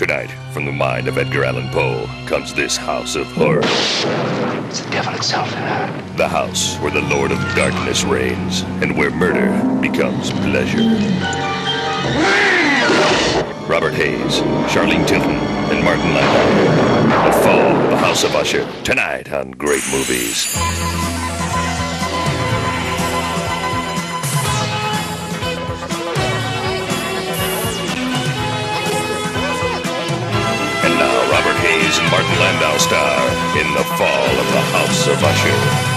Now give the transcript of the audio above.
Tonight, from the mind of Edgar Allan Poe, comes this house of horror. It's the devil itself in her. The house where the Lord of Darkness reigns, and where murder becomes pleasure. Robert Hays, Charlene Tilton, and Martin Landau. The Fall, The House of Usher, tonight on Great Movies. Martin Landau star in The Fall of the House of Usher.